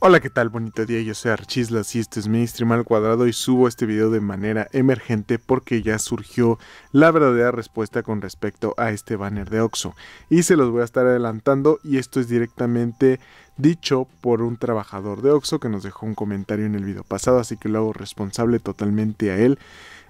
Hola, ¿qué tal? Bonito día, yo soy Archislas y este es mi stream al cuadrado y subo este video de manera emergente porque ya surgió la verdadera respuesta con respecto a este banner de Oxo y se los voy a estar adelantando y esto es directamente dicho por un trabajador de Oxo que nos dejó un comentario en el video pasado, así que lo hago responsable totalmente a él.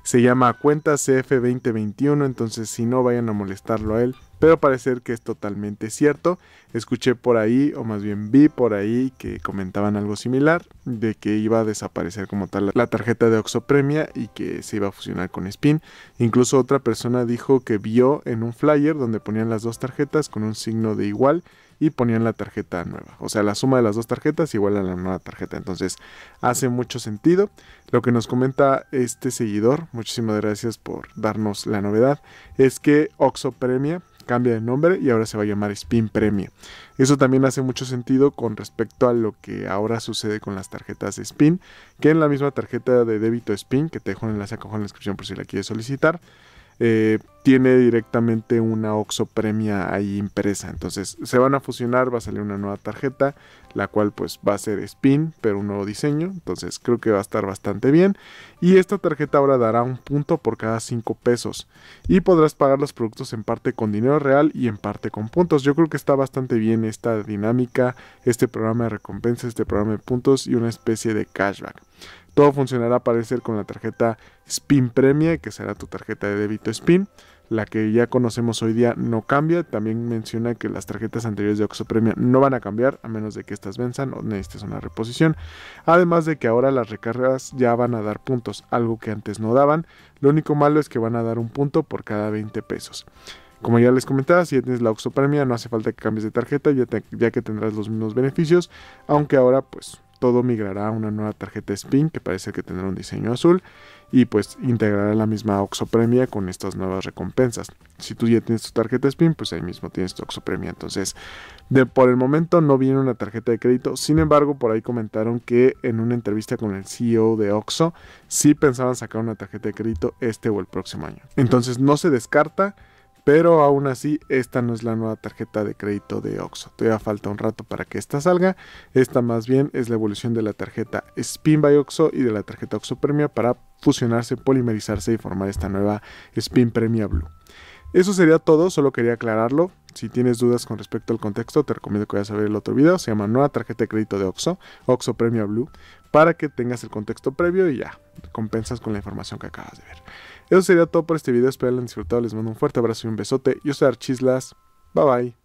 Se llama cuenta CF2021, entonces si no vayan a molestarlo a él, pero parece que es totalmente cierto. Escuché por ahí, o más bien vi por ahí, que comentaban algo similar, de que iba a desaparecer como tal la tarjeta de Oxo Premia y que se iba a fusionar con Spin. Incluso otra persona dijo que vio en un flyer donde ponían las dos tarjetas con un signo de igual y ponían la tarjeta nueva. O sea, la suma de las dos tarjetas igual a la nueva tarjeta. Entonces, hace mucho sentido. Lo que nos comenta este seguidor, muchísimas gracias por darnos la novedad, es que Oxo Premia cambia de nombre y ahora se va a llamar Spin Premia. Eso también hace mucho sentido con respecto a lo que ahora sucede con las tarjetas Spin, que en la misma tarjeta de débito Spin, que te dejo un enlace acá en la descripción por si la quieres solicitar, eh, tiene directamente una Oxo Premia ahí impresa. Entonces se van a fusionar, va a salir una nueva tarjeta, la cual pues va a ser Spin, pero un nuevo diseño. Entonces creo que va a estar bastante bien. Y esta tarjeta ahora dará un punto por cada 5 pesos. Y podrás pagar los productos en parte con dinero real y en parte con puntos. Yo creo que está bastante bien esta dinámica, este programa de recompensas, este programa de puntos y una especie de cashback. Todo funcionará parecer con la tarjeta Spin Premia, que será tu tarjeta de débito Spin. La que ya conocemos hoy día no cambia. También menciona que las tarjetas anteriores de Oxo Premia no van a cambiar a menos de que estas venzan o necesites una reposición. Además de que ahora las recargas ya van a dar puntos, algo que antes no daban. Lo único malo es que van a dar un punto por cada 20 pesos. Como ya les comentaba, si tienes la Oxo Premia no hace falta que cambies de tarjeta ya, ya que tendrás los mismos beneficios, aunque ahora pues todo migrará a una nueva tarjeta Spin que parece que tendrá un diseño azul y pues integrará la misma Oxo Premia con estas nuevas recompensas. Si tú ya tienes tu tarjeta Spin, pues ahí mismo tienes tu Oxo Premia. Entonces, de, por el momento no viene una tarjeta de crédito. Sin embargo, por ahí comentaron que en una entrevista con el CEO de Oxo, sí pensaban sacar una tarjeta de crédito este o el próximo año. Entonces, no se descarta pero aún así, esta no es la nueva tarjeta de crédito de Oxxo. Todavía falta un rato para que esta salga. Esta más bien es la evolución de la tarjeta Spin by Oxxo y de la tarjeta Oxxo Premia para fusionarse, polimerizarse y formar esta nueva Spin Premia Blue. Eso sería todo, solo quería aclararlo. Si tienes dudas con respecto al contexto, te recomiendo que vayas a ver el otro video. Se llama Nueva Tarjeta de Crédito de Oxxo, Oxxo Premia Blue, para que tengas el contexto previo y ya, compensas con la información que acabas de ver. Eso sería todo por este video, espero que lo hayan disfrutado, les mando un fuerte abrazo y un besote. Yo soy Archislas, bye bye.